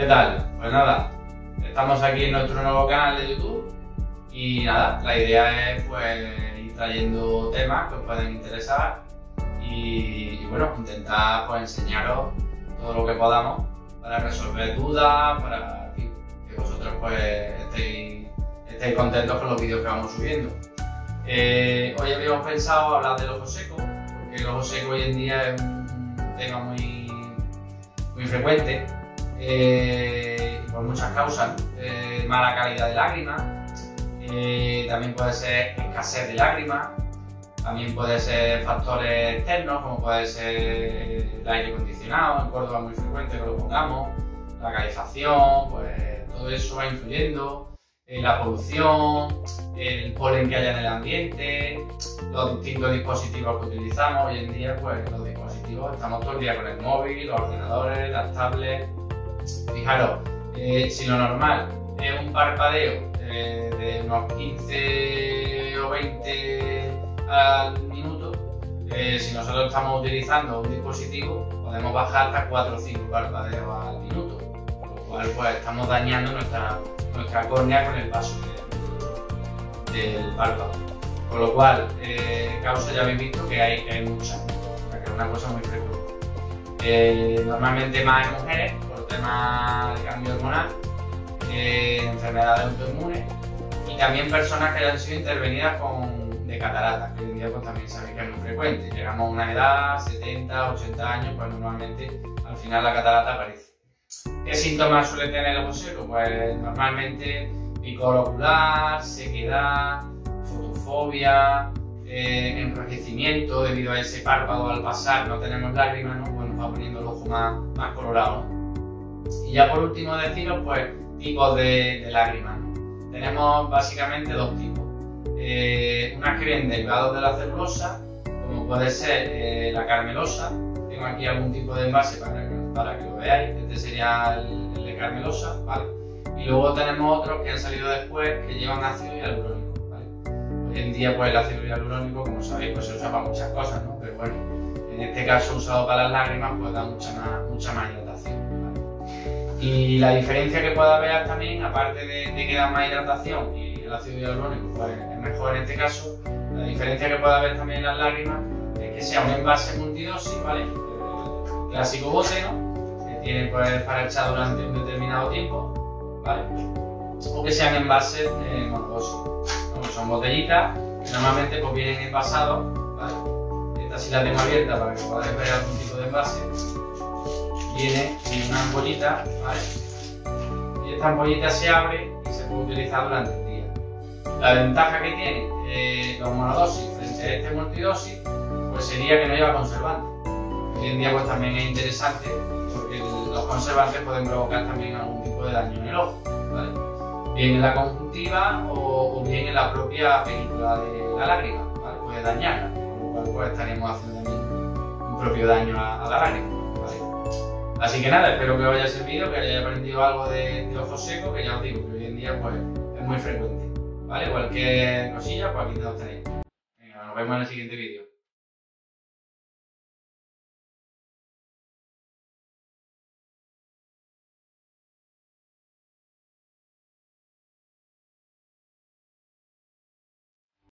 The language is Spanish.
¿Qué tal? Pues nada, estamos aquí en nuestro nuevo canal de YouTube y nada, la idea es pues ir trayendo temas que os pueden interesar y, bueno, intentar pues enseñaros todo lo que podamos para resolver dudas, para que vosotros pues estéis, contentos con los vídeos que vamos subiendo. Eh, hoy habíamos pensado hablar del ojo seco, porque el ojo seco hoy en día es un tema muy, muy frecuente eh, por muchas causas. Eh, mala calidad de lágrimas, también puede ser escasez de lágrimas, también puede ser factores externos, como puede ser el aire acondicionado, en Córdoba muy frecuente que lo pongamos, la calefacción, pues todo eso va influyendo. Eh, la polución, el polen que haya en el ambiente, los distintos dispositivos que utilizamos. Hoy en día, pues los dispositivos, estamos todo el día con el móvil, los ordenadores, las tablets. Fijaros, eh, si lo normal es un parpadeo eh, de unos 15 o 20 al minuto, si nosotros estamos utilizando un dispositivo, podemos bajar hasta 4 o 5 parpadeos al minuto, lo cual pues estamos dañando nuestra nuestra córnea con el paso del párpado. Con lo cual, eh, causa ya habéis visto que hay, que hay muchas, que es una cosa muy frecuente. Eh, normalmente más en mujeres, por temas de cambio hormonal, eh, enfermedades autoinmunes y también personas que han sido intervenidas con, de cataratas, que hoy en día pues, también sabéis que es muy frecuente. Llegamos a una edad, 70, 80 años, pues normalmente al final la catarata aparece. ¿Qué síntomas suele tener el seco? Pues normalmente picor ocular, sequedad, fotofobia, eh, enrojecimiento debido a ese párpado al pasar no tenemos lágrimas, ¿no? pues nos va poniendo el ojo más, más colorado. Y ya por último deciros pues tipos de, lágrimas. Tenemos básicamente dos tipos. Eh, unas que vienen derivados de la celulosa, como puede ser eh, la carmelosa. Tengo aquí algún tipo de envase para que para que lo veáis. Este sería el, de carmelosa, ¿vale? Y luego tenemos otros que han salido después que llevan ácido hialurónico, ¿vale? Hoy en día, pues el ácido hialurónico, como sabéis, pues se usa para muchas cosas, ¿no? Pero bueno, en este caso usado para las lágrimas, pues da mucha más, mucha más hidratación. Y la diferencia que pueda haber también, aparte de, que da más hidratación y el ácido hialurónico pues, es mejor en este caso, la diferencia que puede haber también en las lágrimas es que sea un envase multidosis, ¿vale? clásico bote, ¿no? Que tiene pues, para echar durante un determinado tiempo, ¿vale? O que sean envases eh, monodosis, como son botellitas, que normalmente pues, vienen envasados, ¿vale? Esta sí la tengo abierta para que podáis ver algún tipo de envase. Viene en una ampollita, ¿vale? Y esta ampollita se abre y se puede utilizar durante el día. La ventaja que tiene eh, los monodosis frente a este multidosis, pues sería que no lleva conservante. Hoy en día pues también es interesante porque los conservantes pueden provocar también algún tipo de daño en el ojo, bien en la conjuntiva o, bien en la propia película de la lágrima, puede dañarla, con lo cual pues, estaríamos haciendo un propio daño a, la lágrima. Así que nada, espero que os haya servido, que hayáis aprendido algo de, de ojo seco, que ya os digo que hoy en día pues, es muy frecuente. ¿vale? Cualquier cosilla, pues aquí nos tenéis. Venga, nos vemos en el siguiente vídeo.